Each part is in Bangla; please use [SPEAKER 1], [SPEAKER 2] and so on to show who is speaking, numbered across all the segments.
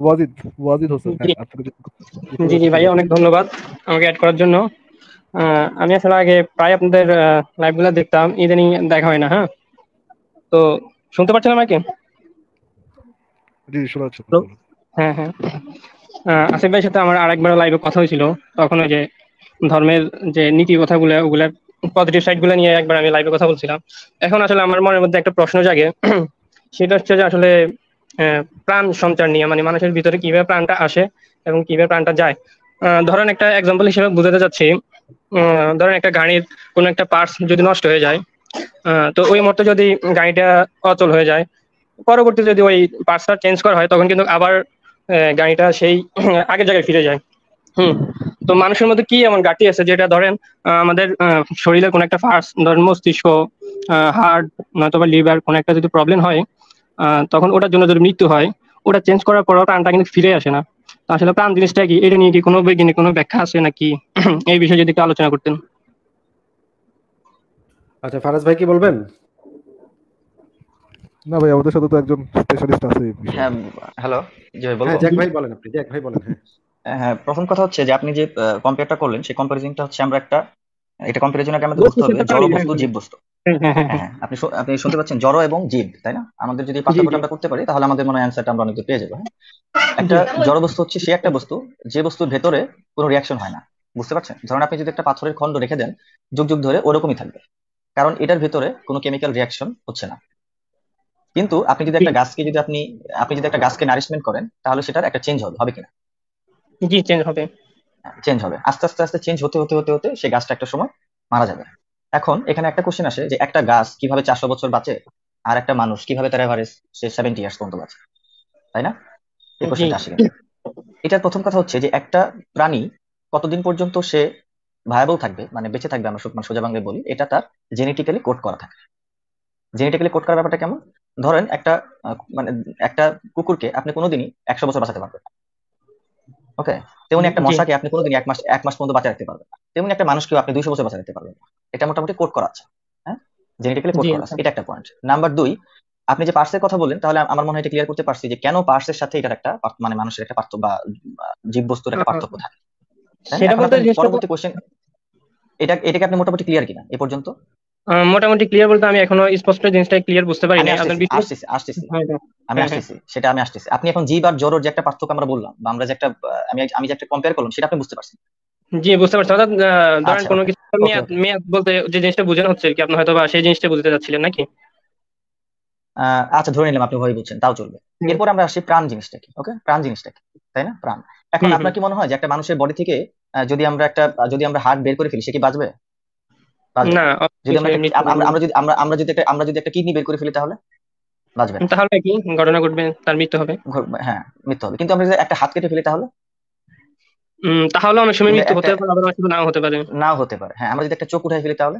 [SPEAKER 1] ওয়াজিদ ওয়াজিদ হোসেন
[SPEAKER 2] জি।
[SPEAKER 1] হ্যাঁ,
[SPEAKER 2] জি অনেক ধন্যবাদ আমাকে অ্যাড করার জন্য। আমি আসলে আগে প্রায় আপনাদের লাইভগুলো দেখতাম ইদানিং দেখা হয় না হ্যাঁ? তো শুনতে পাচ্ছেন আমাকে?
[SPEAKER 1] জি শোনা যাচ্ছে
[SPEAKER 2] হ্যাঁ হ্যাঁ। আসিফ ভাইয়ের সাথে আমার আরেকবার লাইভে কথা হয়েছিল তখন ওই যে ধর্মের যে নীতি কথাগুলো ওগুলা পজিটিভ সাইডগুলো নিয়ে একবার আমি লাইভে কথা বলছিলাম। এখন আসলে আমার মনের মধ্যে একটা প্রশ্ন জাগে। সেটা হচ্ছে যে আসলে প্রাণ সঞ্চার নিয়ে মানে মানুষের ভিতরে কীভাবে প্রাণটা আসে এবং কীভাবে প্রাণটা যায়। ধরেন একটা এক্সাম্পল হিসেবে বুঝাতে আহ, ধরেন একটা গাড়ির কোনো একটা পার্টস যদি নষ্ট হয়ে যায় তো ওই মুহূর্তে যদি গাড়িটা অচল হয়ে যায় পরবর্তীতে যদি ওই পার্টসটা চেঞ্জ করা হয় তখন কিন্তু আবার গাড়িটা সেই আগের জায়গায় ফিরে যায়। হুম। তো মানুষের মধ্যে কি এমন ঘাটতি আছে যেটা ধরেন আমাদের শরীরের কোনো একটা পার্টস ধরেন মস্তিষ্ক হার্ট নয়তো বা লিভার কোনো একটা যদি প্রবলেম হয় আহ, তখন ওটার জন্য যদি মৃত্যু হয় ওটা চেঞ্জ করার পরও প্রাণটা কিন্তু ফিরে আসে না। আসলে প্রাণ জিনিসটা কি এটা নিয়ে কি কোনো বৈজ্ঞানিক কোনো ব্যাখ্যা আছে নাকি? এই বিষয়ে যদি একটু আলোচনা করতেন।
[SPEAKER 3] আচ্ছা ফারাজ ভাই কি বলবেন?
[SPEAKER 1] না ভাই আমাদের সাথে তো একজন স্পেশালিস্ট আছে
[SPEAKER 4] হ্যাঁ হ্যালো জি ভাই
[SPEAKER 3] হ্যাঁ জ্যাক ভাই বলেন আপনি জ্যাক ভাই বলেন হ্যাঁ।
[SPEAKER 4] হ্যাঁ প্রথম কথা হচ্ছে যে আপনি যে কম্পেয়ারটা করলেন সেই কম্পারিজনটা হচ্ছে আমরা একটা এটা কম্পারিজন আগে আমাদের বুঝতে হবে জড় বস্তু জীব বস্তু।
[SPEAKER 2] হ্যাঁ হ্যাঁ হ্যাঁ
[SPEAKER 4] আপনি আপনি শুনতে পাচ্ছেন জড় এবং জীব তাই না? আমাদের যদি
[SPEAKER 2] জি।
[SPEAKER 4] আমরা করতে পারি তাহলে আমাদের মনে হয় অ্যান্সারটা আমরা অনেক পেয়ে যাব হ্যাঁ? একটা জড় বস্তু হচ্ছে সে একটা বস্তু যে বস্তুর ভেতরে কোনো রিয়াকশন হয় না বুঝতে পারছেন? ধরুন আপনি যদি একটা পাথরের খণ্ড রেখে দেন যুগ যুগ ধরে ওরকমই থাকবে কারণ এটার ভেতরে কোনো কেমিক্যাল রিয়াকশন হচ্ছে না। কিন্তু আপনি যদি একটা গাছকে যদি আপনি আপনি যদি একটা গাছকে নারিশমেন্ট করেন তাহলে সেটার একটা চেঞ্জ হবে হবে কিনা?
[SPEAKER 2] জি চেঞ্জ হবে।
[SPEAKER 4] চেঞ্জ হবে। আস্তে আস্তে আস্তে চেঞ্জ হতে হতে হতে হতে সেই গাছটা একটা সময় মারা যাবে। এখন এখানে একটা কোশ্চেন আসে যে একটা গাছ কীভাবে চারশো বছর বাঁচে আর একটা মানুষ কীভাবে তার এভারেজ সে সেভেন্টি ইয়ার্স পর্যন্ত বাঁচে? তাই না? এই কোশ্চেনটা আসে এটার প্রথম কথা হচ্ছে যে একটা প্রাণী কতদিন পর্যন্ত সে ভায়াবল থাকবে মানে বেঁচে থাকবে আমরা মানে সোজা বাংলায় বলি এটা তার জেনেটিক্যালি কোড করা থাকে। জেনেটিক্যালি কোড করার ব্যাপারটা কেমন? ধরেন একটা মানে একটা কুকুরকে আপনি কোনোদিনই একশো বছর বাঁচাতে পারবেন ওকে তেমনি একটা মশাকে আপনি কোনোদিন এক মাস এক মাস পর্যন্ত বাঁচা রাখতে পারবেন না। তেমনি একটা মানুষকেও আপনি দুইশো বছর বাঁচা রাখতে পারবেন না। এটা মোটামুটি কোড করা আছে হ্যাঁ জেনেটিক্যালি
[SPEAKER 2] জি,
[SPEAKER 4] করা আছে। এটা একটা পয়েন্ট নাম্বার দুই আপনি যে পার্সের কথা বললেন তাহলে আমার মনে হয় এটা ক্লিয়ার করতে পারছি যে কেন পার্সের সাথে এটার একটা মানে মানুষের একটা পার্থক্য বা বা জীব বস্তুর একটা পার্থক্য থাকে।
[SPEAKER 2] জিনিসটা
[SPEAKER 4] পরবর্তী কোশ্চেন এটা এটাকে আপনি মোটামুটি ক্লিয়ার কিনা এ পর্যন্ত?
[SPEAKER 2] মোটামুটি ক্লিয়ার বলতে আমি এখনও স্পষ্ট জিনিসটা ক্লিয়ার বুঝতে পারি না
[SPEAKER 4] আসতেছি
[SPEAKER 2] হ্যাঁ, হ্যাঁ।
[SPEAKER 4] আমি
[SPEAKER 2] হ্যাঁ,
[SPEAKER 4] আসতেছি সেটা আমি আসতেছি। আপনি এখন জীব আর জড়োর যে একটা পার্থক্য আমরা বললাম বা আমরা যে একটা আমি আমি যে একটা কম্পেয়ার করলাম সেটা আপনি বুঝতে পারছেন।
[SPEAKER 2] জি বুঝতে পারছি। অর্থাৎ ধরেন
[SPEAKER 4] আচ্ছা,
[SPEAKER 2] কোনো কিছু মেয়াদ মেয়াদ বলতে যে জিনিসটা বোঝানো হচ্ছে কি আপনি হয়তো বা সেই জিনিসটা বুঝতে যাচ্ছিলেন নাকি?
[SPEAKER 4] আচ্ছা ধরে নিলাম আপনি ভয় বুঝছেন তাও চলবে। এরপর আমরা আসি প্রাণ জিনিসটা কি ওকে? প্রাণ জিনিসটা কি তাই না? প্রাণ। এখন। আপনার কি মনে হয় যে একটা মানুষের বডি থেকে যদি আমরা একটা যদি আমরা হার্ট বের করে ফেলি সে কি বাঁচবে?
[SPEAKER 2] না
[SPEAKER 4] যদি আমরা যদি আমরা আমরা যদি একটা আমরা যদি একটা কিডনি বের করে ফেলি তাহলে? বাঁচবে
[SPEAKER 2] তাহলে কি? ঘটনা ঘটবে তার মৃত্যু হবে।
[SPEAKER 4] হ্যাঁ মৃত্যু হবে। কিন্তু আমরা যদি একটা হাত কেটে ফেলি তাহলে?
[SPEAKER 2] তাহলে অনেক সময় মৃত্যু হতে পারে আবার অনেক নাও হতে পারে।
[SPEAKER 4] নাও হতে পারে। হ্যাঁ আমরা যদি একটা চোখ উঠাই ফেলি তাহলে?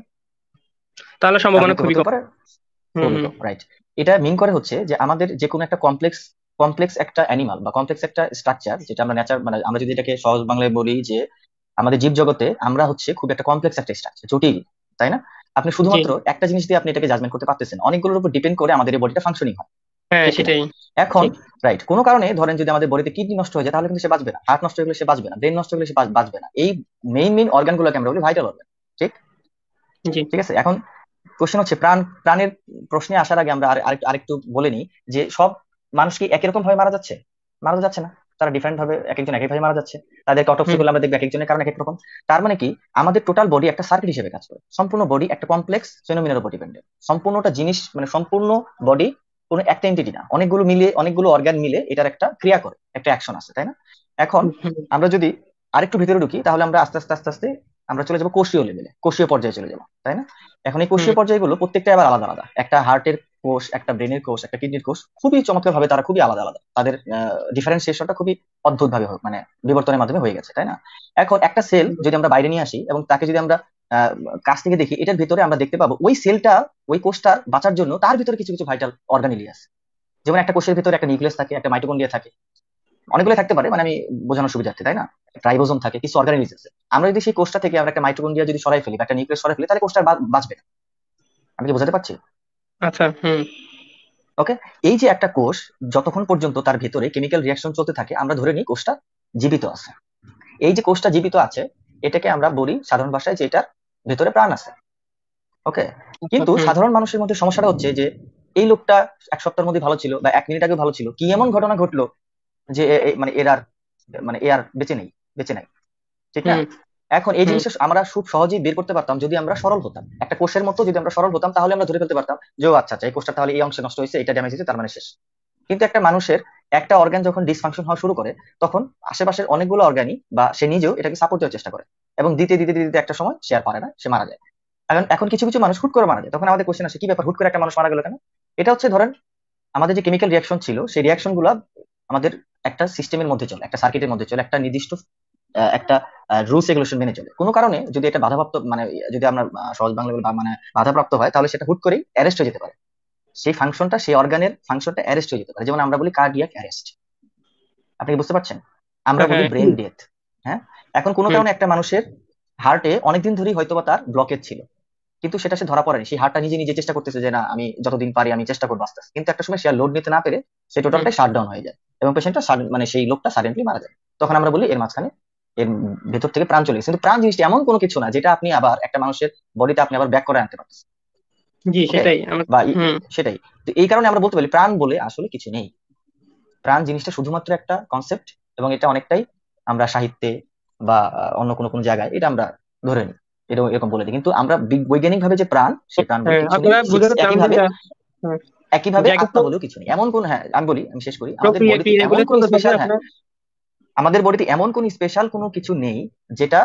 [SPEAKER 2] তাহলে সম্ভাবনা খুবই কম।
[SPEAKER 4] রাইট এটা মিন করে হচ্ছে যে আমাদের যে কোনো একটা কমপ্লেক্স কমপ্লেক্স একটা অ্যানিমাল বা কমপ্লেক্স একটা স্ট্রাকচার যেটা আমরা নেচার মানে আমরা যদি এটাকে সহজ বাংলায় বলি যে আমাদের জীব জগতে আমরা হচ্ছে খুব একটা কমপ্লেক্স একটা স্ট্রাকচার জটিল তাই না? আপনি শুধুমাত্র একটা জিনিস দিয়ে আপনি এটাকে জাজমেন্ট করতে পারতেছেন। অনেকগুলোর উপর ডিপেন্ড করে আমাদের এই বডিটা ফাংশনিং হয়।
[SPEAKER 2] হ্যাঁ সেটাই।
[SPEAKER 4] এখন রাইট কোনো কারণে ধরেন যদি আমাদের বডিতে কিডনি নষ্ট হয়ে যায় তাহলে কিন্তু সে বাঁচবে না। হার্ট নষ্ট হয়ে গেলে সে বাঁচবে না ব্রেন নষ্ট হয়ে গেলে সে বাঁচবে না। এই মেইন মেইন অর্গান গুলোকে আমরা বলি ভাইটাল অর্গান
[SPEAKER 2] ঠিক?
[SPEAKER 4] ঠিক আছে? এখন কোশ্চেন হচ্ছে প্রাণ প্রাণের প্রশ্নে আসার আগে আমরা আর- আরেকটু আরেকটু বলে নিই যে সব মানুষ কি একই রকম ভাবে মারা যাচ্ছে? মারা যাচ্ছে না। তারা ডিফারেন্ট ভাবে এক একজন এক এক মারা যাচ্ছে। তাদেরকে অটোপসি। করলে আমরা দেখব এক একজনের কারণে এক এক রকম। তার মানে কি? আমাদের টোটাল বডি একটা সার্কিট হিসেবে কাজ করে। সম্পূর্ণ বডি একটা কমপ্লেক্স ফেনোমিনার উপর ডিপেন্ডেন্ট সম্পূর্ণটা জিনিস মানে সম্পূর্ণ বডি কোনো একটা এন্টিটি না। অনেকগুলো মিলে অনেকগুলো অর্গান মিলে এটার একটা ক্রিয়া করে একটা অ্যাকশন আছে তাই না? এখন আমরা যদি আরেকটু ভিতরে ঢুকি তাহলে আমরা আস্তে আস্তে আস্তে আস্তে আমরা চলে যাব কোষীয় লেভেলে কোষীয় পর্যায়ে চলে যাব তাই না? এখন এই কোষীয়
[SPEAKER 2] হুম।
[SPEAKER 4] পর্যায়গুলো প্রত্যেকটা আবার আলাদা আলাদা। একটা হার্টের কোষ একটা ব্রেনের কোষ একটা কিডনির কোষ খুবই চমৎকার ভাবে তারা খুবই আলাদা আলাদা। তাদের ডিফারেন্সিয়েশনটা খুবই অদ্ভুত ভাবে মানে বিবর্তনের মাধ্যমে হয়ে গেছে তাই না? এখন একটা সেল যদি আমরা বাইরে নিয়ে আসি এবং তাকে যদি আমরা আহ, কাছ থেকে দেখি এটার ভিতরে আমরা দেখতে পাবো ওই সেলটা ওই কোষটা বাঁচার জন্য তার ভিতরে কিছু কিছু ভাইটাল অর্গানিলি আছে যেমন একটা কোষের ভিতরে একটা নিউক্লিয়াস থাকে একটা মাইটোকন্ড্রিয়া থাকে। অনেকগুলো থাকতে পারে মানে আমি বোঝানোর সুবিধার্থে তাই না? রাইবোজোম থাকে কিছু অর্গানিলিজ আছে। আমরা যদি সেই কোষটা থেকে আমরা একটা মাইটোকন্ড্রিয়া যদি সরাই ফেলি বা একটা নিউক্লিয়াস সরাই ফেলি তাহলে কোষটা আর বাঁচবে না। আমি কি বোঝাতে পারছি?
[SPEAKER 2] আচ্ছা হুম।
[SPEAKER 4] ওকে? এই যে একটা কোষ যতক্ষণ পর্যন্ত তার ভিতরে কেমিক্যাল রিয়াকশন চলতে থাকে আমরা ধরে নিই কোষটা জীবিত আছে। এই যে কোষটা জীবিত আছে এটাকে আমরা বলি সাধারণ ভাষায় যে এটার ভেতরে প্রাণ আছে। ওকে? কিন্তু সাধারণ মানুষের মধ্যে সমস্যাটা হচ্ছে যে এই লোকটা এক সপ্তাহের মধ্যে ভালো ছিল বা এক মিনিট আগে ভালো ছিল কি এমন ঘটনা ঘটলো যে মানে এর আর মানে এ আর বেঁচে নেই? বেঁচে নাই। ঠিক না? এখন এই। জিনিসটা আমরা খুব সহজেই বের করতে পারতাম যদি আমরা সরল হতাম। একটা কোষের মতো যদি আমরা সরল হতাম তাহলে আমরা ধরে ফেলতে পারতাম যে আচ্ছা আচ্ছা এই কোষটা তাহলে এই অংশে নষ্ট হয়েছে এটা ড্যামেজ হয়েছে তার মানে শেষ। কিন্তু একটা মানুষের একটা অর্গান যখন ডিসফাংশন হওয়া শুরু করে তখন আশেপাশের অনেকগুলো অর্গানই বা সে নিজেও এটাকে সাপোর্ট দেওয়ার চেষ্টা করে। এবং দিতে দিতে দিতে একটা সময় সে আর পারে না সে মারা যায়। এখন এখন কিছু কিছু মানুষ হুট করে মারা যায়। তখন আমাদের কোশ্চেন আসে কি ব্যাপার হুট করে একটা মানুষ মারা গেল কেন? এটা হচ্ছে ধরেন আমাদের যে কেমিক্যাল রিয়াকশন ছিল সেই রিয়াকশনগুলো আমাদের একটা সিস্টেমের মধ্যে চলে একটা সার্কিটের মধ্যে চলে একটা নির্দিষ্ট একটা রুলস রেগুলেশন মেনে চলে। কোনো কারণে যদি এটা বাধাপ্রাপ্ত মানে যদি আমরা সহজ বাংলা বলি মানে বাধাপ্রাপ্ত হয় তাহলে সেটা হুট করেই অ্যারেস্ট হয়ে যেতে পারে। সেই ফাংশনটা সেই অর্গানের ফাংশনটা অ্যারেস্ট হয়ে যেতে পারে। যেমন আমরা বলি কার্ডিয়াক অ্যারেস্ট আপনি কি বুঝতে পারছেন? আমরা বলি
[SPEAKER 2] হ্যাঁ।
[SPEAKER 4] ব্রেন ডেথ হ্যাঁ? এখন কোনো কারণে একটা মানুষের হার্টে অনেকদিন ধরেই হয়তো বা তার ব্লকেজ ছিল। কিন্তু সেটা সে ধরা পড়েনি। সেই হার্টটা নিজে নিজে চেষ্টা করতেছে যে না আমি যতদিন পারি আমি চেষ্টা করব আস্তে আস্তে। কিন্তু একটা সময় সে লোড নিতে না পেরে সে টোটালটাই শাট ডাউন হয়ে যায়। এবং পেশেন্টটা মানে সেই লোকটা সাডেনলি মারা যায়। তখন আমরা বলি এর মাঝখানে এর ভেতর থেকে প্রাণ চলে গেছে। কিন্তু প্রাণ জিনিসটা এমন কোনো কিছু না যেটা আপনি আবার একটা মানুষের বডিতে আপনি আবার ব্যাক করে আনতে পারতেন
[SPEAKER 2] জি সেটাই।
[SPEAKER 4] বা সেটাই। তো এই কারণে আমরা বলতে পারি প্রাণ বলে আসলে কিছু নেই। প্রাণ জিনিসটা শুধুমাত্র একটা কনসেপ্ট এবং এটা অনেকটাই আমরা সাহিত্যে বা অন্য কোনো কোনো জায়গায় এটা আমরা ধরে নিই। এরকম এরকম বলে দিই। কিন্তু আমরা বৈজ্ঞানিক ভাবে যে প্রাণ সে প্রাণ
[SPEAKER 2] হ্যাঁ, চান
[SPEAKER 4] একইভাবে আত্মা বলেও কিছু নেই। এমন কোন হ্যাঁ আমি বলি আমি শেষ করি। আমাদের আমাদের বডিতে এমন কোন স্পেশাল কোনো কিছু নেই যেটা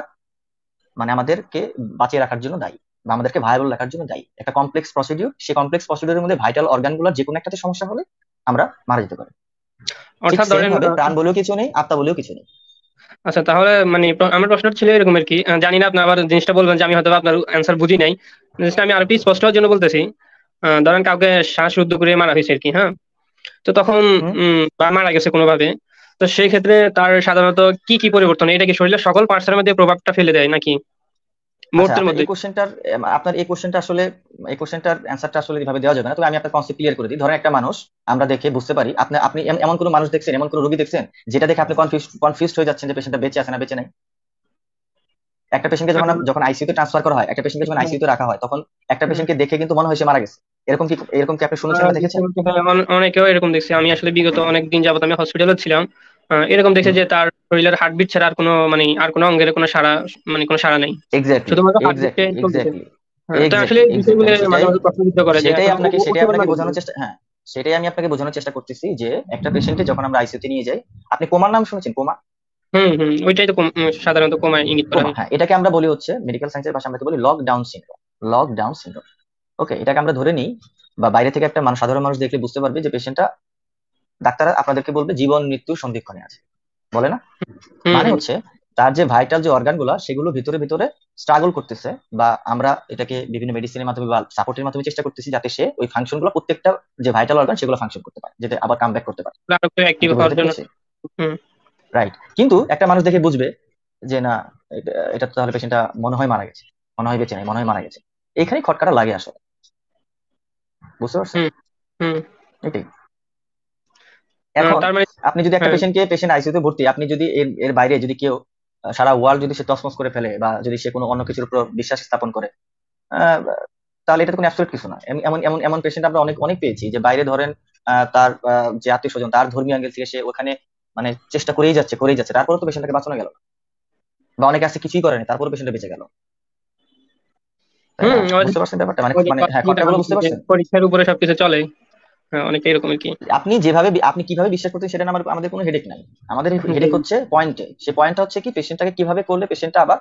[SPEAKER 4] মানে আমাদেরকে বাঁচিয়ে রাখার জন্য দায়ী বা আমাদেরকে ভায়াবল রাখার জন্য দায়ী। একটা কমপ্লেক্স প্রসিডিউর সেই কমপ্লেক্স প্রসিডিউরের মধ্যে ভাইটাল অর্গানগুলোর যে কোনো একটাতে সমস্যা হলে আমরা মারা যেতে পারি।
[SPEAKER 2] অর্থাৎ
[SPEAKER 4] প্রাণ বলেও কিছু নেই আত্মা বলেও কিছু নেই।
[SPEAKER 2] আচ্ছা তাহলে মানে আমার প্রশ্নটা ছিল এরকম আর কি। জানি না আপনি আবার জিনিসটা বলবেন যে আমি হয়তো আপনার অ্যান্সার বুঝি নাই। জিনিসটা আমি আর একটু স্পষ্ট হওয়ার জন্য বলতেছি। ধরেন কাউকে শ্বাসরুদ্ধ করে মারা হয়েছে আর কি হ্যাঁ? তো তখন। বা মারা গেছে কোনোভাবে তো সেই ক্ষেত্রে তার সাধারণত কি কি পরিবর্তন? এটা কি শরীরের সকল পার্টসের মধ্যে প্রভাবটা ফেলে দেয় নাকি?
[SPEAKER 4] আচ্ছা
[SPEAKER 2] মুহূর্তের মধ্যে
[SPEAKER 4] কোশ্চেনটার আপনার এই কোশ্চেনটা আসলে এই কোশ্চেনটার অ্যান্সারটা আসলে এইভাবে দেওয়া যাবে না। তবে আমি আপনার কনসেপ্ট ক্লিয়ার করে দিই। ধরেন একটা মানুষ আমরা দেখে বুঝতে পারি আপনি আপনি এম- এমন কোনো মানুষ দেখছেন এমন কোনো রোগী দেখছেন যেটা দেখে আপনি কনফিউজ কনফিউজ হয়ে যাচ্ছেন যে পেশেন্টটা বেঁচে আছে না বেঁচে নাই? একটা পেশেন্টকে যখন যখন আইসিইউতে ট্রান্সফার করা হয় একটা পেশেন্টকে যখন আইসিইউতে রাখা হয় তখন একটা পেশেন্টকে দেখে কিন্তু মনে হয় সে মারা গেছে। এরকম কি এরকম কি আপনি শুনেছেন বা দেখেছেন?
[SPEAKER 2] অনেকেও এরকম দেখছে। আমি আসলে বিগত অনেক দিন যাবত আমি হসপিটালে ছিলাম। এরকম দেখছে যে তার শরীরের হার্টবিট ছাড়া আর কোনো মানে আর কোনো অঙ্গের কোনো সারা মানে কোনো সারা নেই।
[SPEAKER 4] এক্স্যাক্টলি
[SPEAKER 2] শুধুমাত্র।
[SPEAKER 4] এক্স্যাক্টলি
[SPEAKER 2] হ্যাঁ, আসলে বিষয়গুলো মাঝে মাঝে প্রশ্নবিদ্ধ করে
[SPEAKER 4] সেটাই আপনাকে সেটাই আপনাকে বোঝানোর চেষ্টা হ্যাঁ সেটাই আমি আপনাকে বোঝানোর চেষ্টা করতেছি যে একটা পেশেন্টকে যখন আমরা আইসিইউতে নিয়ে যাই আপনি কোমার নাম শুনেছেন? কোমা
[SPEAKER 2] হুম হুম ওইটাই তো সাধারণত কমায় ইঙ্গিত করা হয়।
[SPEAKER 4] হ্যাঁ এটাকে আমরা বলি হচ্ছে মেডিকেল সায়েন্সের ভাষায় আমরা বলি lockdown syndrome lockdown syndrome okay এটাকে আমরা ধরে নিই বা বাইরে থেকে একটা মানুষ সাধারণ মানুষ দেখলে বুঝতে পারবে যে পেশেন্টটা ডাক্তাররা আপনাদেরকে বলবে জীবন মৃত্যু সন্ধিক্ষণে আছে। বলে না? মানে হচ্ছে তার যে ভাইটাল যে অর্গানগুলা সেগুলো ভিতরে ভিতরে স্ট্রাগল করতেছে বা আমরা এটাকে বিভিন্ন মেডিসিনের মাধ্যমে বা সাপোর্টের মাধ্যমে চেষ্টা করতেছি যাতে সে ওই ফাংশনগুলো প্রত্যেকটা যে ভাইটাল অর্গান সেগুলো ফাংশন করতে পারে যেটা আবার কাম ব্যাক করতে পারে। রাইট কিন্তু একটা মানুষ দেখে বুঝবে যে না এটা তাহলে পেশেন্টটা মনে হয় মারা গেছে মনে হয় বেঁচে নাই মনে হয় মারা গেছে। এখানেই খটকাটা লাগে আসলে। বুঝতে পারছেন? এটাই এখন
[SPEAKER 2] মানে
[SPEAKER 4] আপনি যদি একটা। পেশেন্টকে পেশেন্ট আইসিইউতে ভর্তি আপনি যদি এর এর বাইরে যদি কেউ সারা ওয়ার্ল্ড যদি সে তসমস করে ফেলে বা যদি সে কোনো অন্য কিছুর উপর বিশ্বাস স্থাপন করে তাহলে এটা কোনো অ্যাবসলিউট কিছু না। এমন এমন এমন পেশেন্ট আমরা অনেক অনেক পেয়েছি যে বাইরে ধরেন আহ, তার যে আত্মীয় স্বজন তার ধর্মীয় অ্যাঙ্গেল থেকে সে ওখানে মানে চেষ্টা করেই যাচ্ছে করেই যাচ্ছে। তারপরে তো পেশেন্টটাকে বাঁচানো গেল না। বা অনেকে আছে কিছুই করেনি তারপরে পেশেন্টটা বেঁচে গেল। বুঝতে পারছেন ব্যাপারটা? মানে মানে হ্যাঁ কথাগুলো বুঝতে পারছেন?
[SPEAKER 2] পরীক্ষার উপরে সবকিছু চলে। হ্যাঁ অনেকটা এরকম কি।
[SPEAKER 4] আপনি যেভাবে আপনি কীভাবে বিশ্বাস করতেন সেটা আমার আমাদের কোনো হেডেক নাই। আমাদের হেডেক হচ্ছে পয়েন্টে সেই পয়েন্টটা হচ্ছে কি পেশেন্টটাকে কীভাবে করলে পেশেন্টটা আবার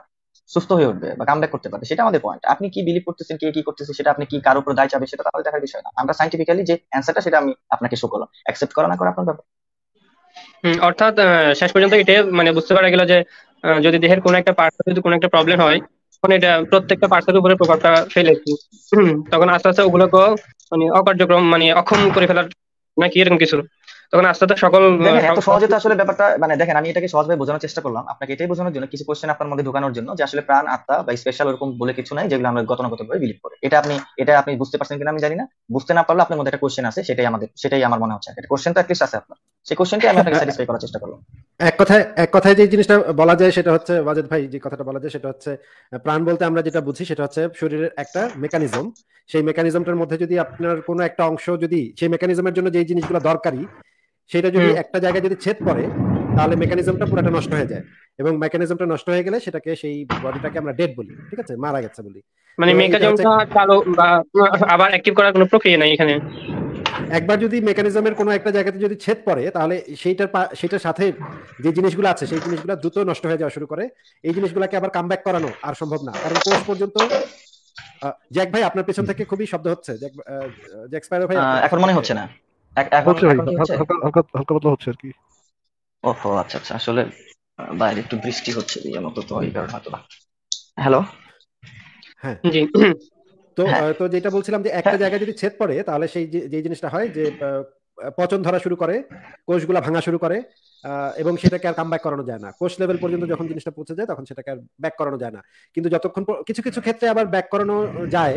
[SPEAKER 4] সুস্থ হয়ে উঠবে বা কামব্যাক করতে পারবে? সেটা আমাদের পয়েন্ট আপনি কি বিলিভ করতেছেন কে কি করতেছে সেটা আপনি কি কার উপর দায় চাবে সেটা তো আমাদের দেখার বিষয় না। আমরা সাইন্টিফিক্যালি যে অ্যান্সারটা সেটা আমি আপনাকে শো করলাম। অ্যাকসেপ্ট করা না করা আপনার ব্যাপার?
[SPEAKER 2] অর্থাৎ শেষ পর্যন্ত এটা মানে বুঝতে পারা গেল যে যদি দেহের কোনো একটা পার্ট যদি কোনো একটা প্রবলেম হয় তখন এটা প্রত্যেকটা পার্টের উপরে প্রভাবটা ফেলেছি। তখন আস্তে আস্তে ওগুলোকে মানে অকার্যক্রম মানে অক্ষম করে ফেলার নাকি এরকম কিছু। তখন আস্তে আস্তে সকল
[SPEAKER 4] এত সহজে তো আসলে ব্যাপারটা মানে দেখেন আমি এটাকে সহজভাবে বোঝানোর চেষ্টা করলাম। আপনাকে এটাই বোঝানোর জন্য কিছু কোশ্চেন আপনার মধ্যে ঢোকানোর জন্য যে আসলে প্রাণ আত্মা বা স্পেশাল ওরকম বলে কিছু নাই যেগুলো আমরা গতানুগতভাবে বিলিভ করি। এটা আপনি এটা আপনি বুঝতে পারছেন কিনা আমি জানি না। বুঝতে না পারলে আপনার মধ্যে একটা কোশ্চেন আছে সেটাই আমাদের সেটাই আমার মনে হচ্ছে। একটা কোশ্চেন তো অ্যাটলিস্ট আছে আপনার। সেই কোশ্চেনটি আমি আপনাকে স্যাটিসফাই করার চেষ্টা করলাম।
[SPEAKER 3] এক কথায় এক কথায় যে জিনিসটা বলা যায় সেটা হচ্ছে ওয়াজেদ ভাই যে কথাটা বলা যায় সেটা হচ্ছে প্রাণ বলতে আমরা যেটা বুঝি সেটা হচ্ছে শরীরের একটা মেকানিজম সেই মেকানিজমটার মধ্যে যদি আপনার কোনো একটা অংশ যদি সেই মেকানিজমের জন্য যে জিনিসগুলো দরকারি সেটা যদি একটা জায়গায় যদি ছেদ পড়ে তাহলে মেকানিজমটা পুরোটা নষ্ট হয়ে যায়। এবং মেকানিজমটা নষ্ট হয়ে গেলে সেটাকে সেই বডিটাকে আমরা ডেড বলি ঠিক আছে? মারা গেছে বলি।
[SPEAKER 2] মানে মেকাজমটা চালু বা আবার অ্যাক্টিভ করার কোনো প্রক্রিয়া নাই এখানে?
[SPEAKER 3] একবার যদি মেকানিজমের কোনো একটা জায়গাতে যদি ছেদ পড়ে তাহলে সেইটার সেটার সাথে যে জিনিসগুলো আছে সেই জিনিসগুলো দ্রুত নষ্ট হয়ে যাওয়া শুরু করে। এই জিনিসগুলোকে আবার কামব্যাক করানো আর সম্ভব না। কারণ কোষ পর্যন্ত আহ, জ্যাক ভাই আপনার পেছন থেকে খুবই শব্দ হচ্ছে। জ্যাক জ্যাক স্পাইরো ভাই
[SPEAKER 4] এখন মনে হচ্ছে না।
[SPEAKER 1] হালকা পাতলা হচ্ছে আর কি।
[SPEAKER 4] ওহো আচ্ছা আচ্ছা। আসলে বাইরে একটু বৃষ্টি হচ্ছে এই মতো তো এই কারণে হয়তো না হ্যালো
[SPEAKER 2] জি।
[SPEAKER 3] তো
[SPEAKER 4] হ্যাঁ।
[SPEAKER 3] তো যেটা বলছিলাম যে একটা
[SPEAKER 4] হ্যাঁ।
[SPEAKER 3] জায়গায় যদি ছেদ পড়ে তাহলে সেই যে যে জিনিসটা হয় যে আহ, পচন ধরা শুরু করে কোষগুলা ভাঙা শুরু করে আহ, এবং সেটাকে আর কামব্যাক করানো যায় না। কোষ লেভেল পর্যন্ত যখন জিনিসটা পৌঁছে যায় তখন সেটাকে আর ব্যাক করানো যায় না। কিন্তু যতক্ষণ কিছু কিছু ক্ষেত্রে আবার ব্যাক করানো যায়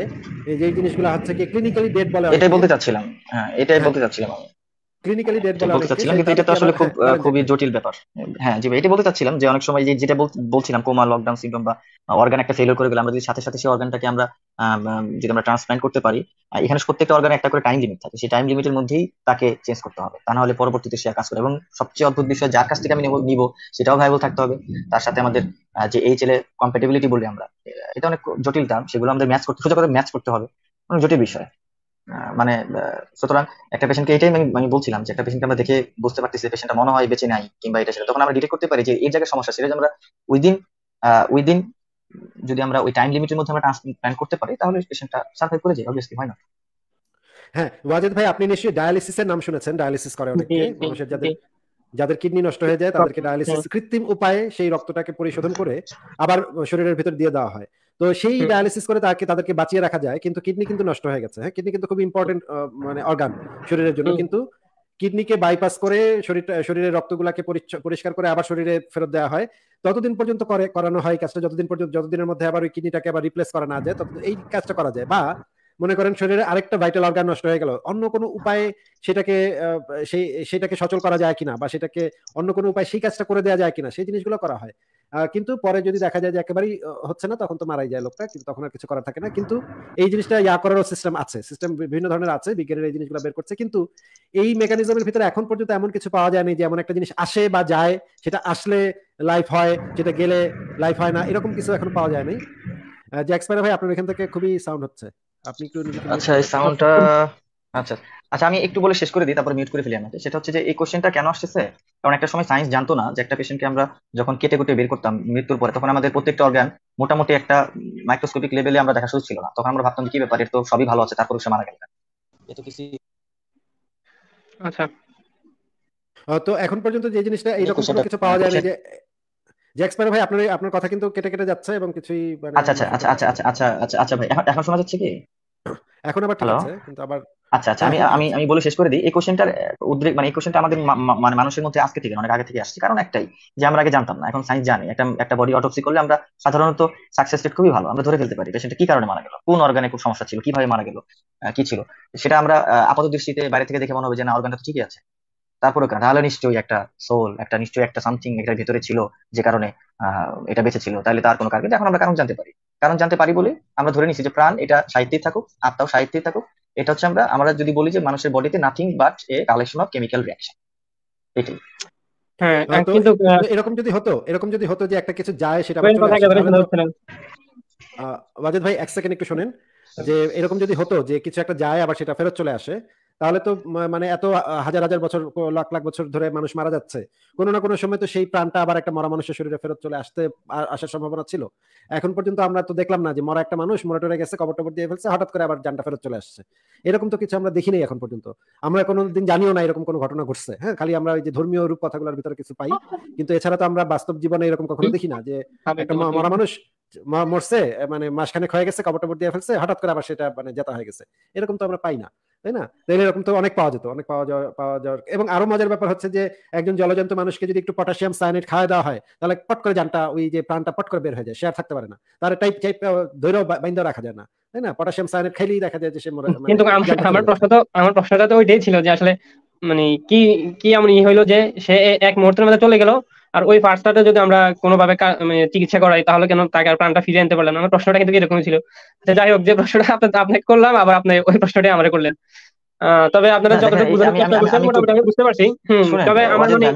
[SPEAKER 3] যে জিনিসগুলো হচ্ছে কি ক্লিনিক্যালি ডেড বলে
[SPEAKER 4] এটাই বলতে চাচ্ছিলাম। হ্যাঁ এটাই
[SPEAKER 3] হ্যাঁ।
[SPEAKER 4] বলতে চাচ্ছিলাম আমি।
[SPEAKER 3] ক্লিনিক্যালি ডেড বলে
[SPEAKER 4] বলতে চাচ্ছিলাম কিন্তু এটা তো আসলে খুব খুবই জটিল ব্যাপার। হ্যাঁ জি ভাই এটাই বলতে চাচ্ছিলাম যে অনেক সময় যে যেটা বলছিলাম কোমা লকডাউন সিনড্রোম বা অর্গান একটা ফেলিওর করে গেলে আমরা যদি সাথে সাথে সেই অর্গানটাকে আমরা যদি আমরা ট্রান্সপ্লান্ট করতে পারি এখানে প্রত্যেকটা অর্গানে একটা করে টাইম লিমিট থাকে। সেই টাইম লিমিটের মধ্যেই তাকে চেঞ্জ করতে হবে। তা না হলে পরবর্তীতে সে কাজ করে এবং সবচেয়ে অদ্ভুত বিষয় যার কাছ থেকে আমি নেব- নিব সেটাও ভাইবল থাকতে হবে। তার সাথে আমাদের যে এই ছেলে কম্প্যাটিবিলিটি বলি আমরা এটা অনেক জটিল টার্ম সেগুলো আমাদের ম্যাচ করতে সোজা করে ম্যাচ করতে হবে। অনেক জটিল বিষয়। মানে সুতরাং একটা পেশেন্টকে এটাই আমি বলছিলাম যে একটা পেশেন্টকে আমরা দেখে বুঝতে পারতেছি পেশেন্টটা মনে হয় বেঁচে নাই কিংবা এটা সেটা। তখন আমরা ডিটেক্ট করতে পারি যে এই জায়গায় সমস্যা সেটা যে আমরা উইদিন উইদিন যদি আমরা ওই টাইম লিমিটের মধ্যে আমরা ট্রান্সপ্ল্যান্ট করতে পারি তাহলে পেশেন্টটা সার্ভাইভ করে যায় অবভিয়াসলি হয় না।
[SPEAKER 3] হ্যাঁ ওয়াজেদ ভাই আপনি নিশ্চয়ই ডায়ালিসিসের নাম শুনেছেন ডায়ালিসিস করে অনেকে মানুষের যাদের যাদের কিডনি নষ্ট হয়ে যায় তাদেরকে ডায়ালিসিস কৃত্রিম উপায়ে সেই রক্তটাকে পরিশোধন করে আবার শরীরের ভিতর দিয়ে দেওয়া হয়। তো সেই। ডায়ালিসিস করে তাকে তাদেরকে বাঁচিয়ে রাখা যায় কিন্তু কিডনি কিন্তু নষ্ট হয়ে গেছে। হ্যাঁ কিডনি কিন্তু খুব ইম্পর্টেন্ট মানে অর্গান শরীরের জন্য। কিন্তু কিডনিকে বাইপাস করে শরীরটা শরীরের রক্তগুলাকে পরিষ্কার করে আবার শরীরে ফেরত দেওয়া হয়। ততদিন পর্যন্ত করে করানো হয় কাজটা। যতদিন পর্যন্ত যতদিনের মধ্যে আবার ওই কিডনিটাকে আবার রিপ্লেস করা না যায় তত এই কাজটা করা যায়। বা মনে করেন শরীরে আরেকটা ভাইটাল অর্গান নষ্ট হয়ে গেল। অন্য কোনো উপায়ে সেটাকে সেই, সেটাকে সচল করা যায় কিনা বা সেটাকে অন্য কোনো উপায় সেই কাজটা করে দেওয়া যায় কিনা সেই জিনিসগুলো করা হয়। কিন্তু পরে যদি দেখা যায় যে একেবারেই হচ্ছে না তখন তো মারাই যায় লোকটা, কিন্তু তখন আর কিছু করার থাকে না। কিন্তু এই জিনিসটা ইয়া করারও সিস্টেম আছে সিস্টেম বিভিন্ন ধরনের আছে, বিজ্ঞানের এই জিনিসগুলো বের করছে। কিন্তু এই মেকানিজমের ভিতরে এখন পর্যন্ত এমন কিছু পাওয়া যায়নি যে এমন একটা জিনিস আসে বা যায়, সেটা আসলে লাইফ হয়, সেটা গেলে লাইফ হয় না, এরকম কিছু এখন পাওয়া যায়নি। জ্যাক্সপারে ভাই, আপনার এখান থেকে খুবই সাউন্ড হচ্ছে। আপনি একটু
[SPEAKER 4] আচ্ছা এই সাউন্ডটা আচ্ছা আচ্ছা আমি একটু বলে শেষ করে দিই তারপর মিউট করে ফেলি আমাকে। সেটা হচ্ছে যে এই কোশ্চেনটা কেন আসতেছে? কারণ একটা সময় সায়েন্স জানতো না যে একটা পেশেন্টকে আমরা যখন কেটে কুটে বের করতাম মৃত্যুর পরে তখন আমাদের প্রত্যেকটা অর্গান মোটামুটি একটা মাইক্রোস্কোপিক লেভেলে আমরা দেখা সুযোগ ছিল না। তখন আমরা ভাবতাম যে কি ব্যাপার এর তো সবই ভালো আছে তারপর সে মারা গেল। এ তো কিছু
[SPEAKER 2] আচ্ছা।
[SPEAKER 3] তো এখন পর্যন্ত যে জিনিসটা এইরকম কোনো কিছু পাওয়া যায় না যে জ্যাক্সপারে ভাই আপনার আপনার কথা কিন্তু কেটে কেটে যাচ্ছে এবং কিছুই মানে
[SPEAKER 4] আচ্ছা আচ্ছা আচ্ছা আচ্ছা আচ্ছা আচ্ছা আচ্ছা আচ্ছা ভাই এখন শোনা যাচ্ছে কি?
[SPEAKER 3] এখন আবার ঠিক আছে কিন্তু আবার
[SPEAKER 4] আচ্ছা আচ্ছা আমি আমি আমি বলে শেষ করে দিই। এই কোশ্চেনটার উদ্রেক মানে এই কোশ্চেনটা আমাদের মানে মানুষের মধ্যে আজকে থেকে অনেক আগে থেকে আসছে। কারণ একটাই যে আমরা আগে জানতাম না এখন সায়েন্স জানে। একটা একটা বডি অটোপসি করলে আমরা সাধারণত সাকসেস রেট খুবই ভালো। আমরা ধরে ফেলতে পারি পেশেন্টটা কি কারণে মারা গেল? কোন অর্গানে খুব সমস্যা ছিল? কীভাবে মারা গেল? কি ছিল? সেটা আমরা আপাত দৃষ্টিতে বাইরে থেকে দেখে মনে হবে যে না অর্গানটা তো ঠিকই আছে। তারপরে তাহলে নিশ্চয়ই একটা সোল একটা নিশ্চয়ই একটা সামথিং এটার ভিতরে ছিল যে কারণে আহ, এটা বেঁচে ছিল। তাহলে তার কোনো কারণ কিন্তু এখন আমরা কারণ জানতে পারি। কারণ জানতে পারি বলে আমরা ধরে নিচ্ছি যে প্রাণ এটা সাহিত্যেই থাকুক আত্মাও সাহিত্যেই থাকুক। এটা হচ্ছে আমরা আমরা যদি বলি যে মানুষের বডিতে nothing but a collection of chemical reaction এটাই।
[SPEAKER 2] হ্যাঁ কিন্তু
[SPEAKER 3] এরকম যদি হতো এরকম যদি হতো যে একটা কিছু যায় সেটা ওয়াজেদ ভাই এক সেকেন্ড একটু শোনেন। যে এরকম যদি হতো যে কিছু একটা যায় আবার সেটা ফেরত চলে আসে তাহলে তো মানে এত হাজার হাজার বছর লাখ লাখ বছর ধরে মানুষ মারা যাচ্ছে। কোনো না কোনো সময় তো সেই প্রাণটা আবার একটা মরা মানুষের শরীরে ফেরত চলে আসতে আসার সম্ভাবনা ছিল। এখন পর্যন্ত আমরা তো দেখলাম না যে মরা একটা মানুষ মরে টরে গেছে কবর টবর দিয়ে ফেলছে হঠাৎ করে আবার যানটা ফেরত চলে আসছে। এরকম তো কিছু আমরা দেখিনি এখন পর্যন্ত। আমরা কোনো দিন জানিও না এরকম কোনো ঘটনা ঘটছে। হ্যাঁ খালি আমরা ওই যে ধর্মীয় রূপ কথাগুলোর ভিতরে কিছু পাই। কিন্তু এছাড়া তো আমরা বাস্তব জীবনে এরকম কখনো দেখি না যে একটা। মরা মানুষ মরছে মানে মাসখানেক হয়ে গেছে কবর টবর দিয়ে ফেলছে হঠাৎ করে আবার সেটা মানে জেতা হয়ে গেছে। এরকম তো আমরা পাই না তাই না? তাহলে এরকম তো অনেক পাওয়া যেত অনেক পাওয়া যাওয়া পাওয়া যাওয়ার। এবং আরও মজার ব্যাপার হচ্ছে যে একজন জলজন্তু মানুষকে যদি একটু পটাশিয়াম সায়ানাইড খাওয়া দেওয়া হয় তাহলে পট করে জানটা ওই যে প্রাণটা পট করে বের হয়ে যায় সে আর থাকতে পারে না। তার টাইপ টাইপ ধৈর্য বাইন্দা রাখা যায় না তাই না? পটাশিয়াম সায়ানাইড খেলেই দেখা যায় যে সে মরে-
[SPEAKER 2] কিন্তু আমার প্রশ্ন তো আমার প্রশ্নটা তো ওইটাই ছিল যে আসলে মানে কি কি এমন ই হইল যে সে এক মুহূর্তের মধ্যে চলে গেল আর ওই ফার্স্টটাতে যদি আমরা কোনোভাবে মানে চিকিৎসা করাই তাহলে কেন তাকে আর প্রাণটা ফিরিয়ে আনতে পারলাম? আমার প্রশ্নটা কিন্তু এরকমই ছিল আচ্ছা, যাই হোক যে প্রশ্নটা আপনার আপনাকে করলাম আবার আপনি ওই প্রশ্নটাই আমারে করলেন তবে আপনারা
[SPEAKER 4] এই
[SPEAKER 2] বোঝানোর চেষ্টা করছেন মোটামুটি আমি বুঝতে পারছি হুম তবে আমার মানে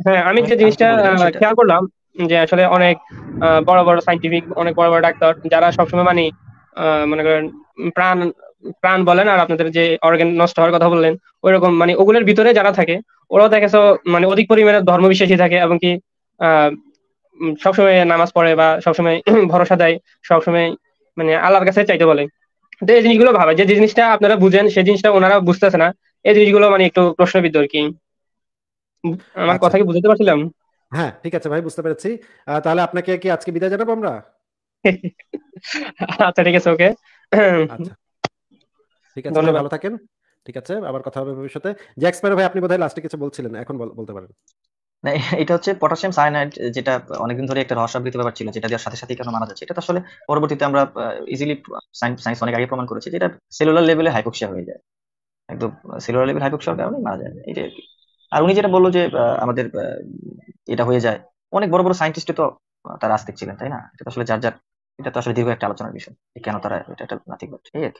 [SPEAKER 2] হ্যাঁ আমি যে জিনিসটা। খেয়াল করলাম যে আসলে অনেক বড় বড় সাইন্টিফিক অনেক বড় বড় ডাক্তার যারা সবসময় মানে আহ, মনে করেন প্রাণ প্রাণ বলেন আর আপনাদের যে অর্গান নষ্ট হওয়ার কথা বললেন ওইরকম মানে ওগুলোর ভিতরে যারা থাকে ওরাও দেখে তো মানে অধিক পরিমাণে ধর্ম বিশ্বাসী থাকে এবং কি আহ সবসময় নামাজ পড়ে বা সবসময় ভরসা দেয় সবসময় মানে আল্লাহর কাছে চাইতে বলে। তো এই জিনিসগুলো ভাবে যে জিনিসটা আপনারা বুঝেন সেই জিনিসটা ওনারা বুঝতেছে না এই জিনিসগুলো মানে একটু প্রশ্নবিদ্ধ আর কি। আমার
[SPEAKER 3] আচ্ছা।
[SPEAKER 2] কথা কি বুঝতে পারছিলাম?
[SPEAKER 3] হ্যাঁ ঠিক আছে ভাই বুঝতে পেরেছি। তাহলে আপনাকে কি আজকে বিদায় জানাব আমরা?
[SPEAKER 2] আচ্ছা ঠিক আছে ওকে
[SPEAKER 3] আচ্ছা। ঠিক আছে। ভালো থাকেন। ঠিক আছে? আবার কথা হবে ভবিষ্যতে। জ্যাক্সপারো ভাই, আপনি বোধহয় লাস্টে কিছু বলছিলেন, এখন বলতে পারেন।
[SPEAKER 4] না, এটা হচ্ছে পটাশিয়াম সায়ানাইড যেটা অনেকদিন ধরে একটা রহস্যাবৃত ব্যাপার ছিল, যেটা দেওয়ার সাথে সাথে কেন মারা যাচ্ছে। এটা আসলে পরবর্তীতে আমরা ইজিলি সায়েন্স অনেক আগে প্রমাণ করেছে, যেটা সেলুলার লেভেলে হাইপোক্সিয়া হয়ে যায়। একদম সেলুলার লেভেল হাইপোক্সিয়ার কারণে মারা যায় এটা আর কি। আর উনি যেটা বলল যে আমাদের এটা হয়ে যায়, অনেক বড় বড় সায়েন্টিস্ট তো তারা আস্তিক ছিলেন, তাই না? এটা আসলে যার যার, এটা তো আসলে দীর্ঘ একটা আলোচনার বিষয় কেন তারা এটা একটা বাট এই আর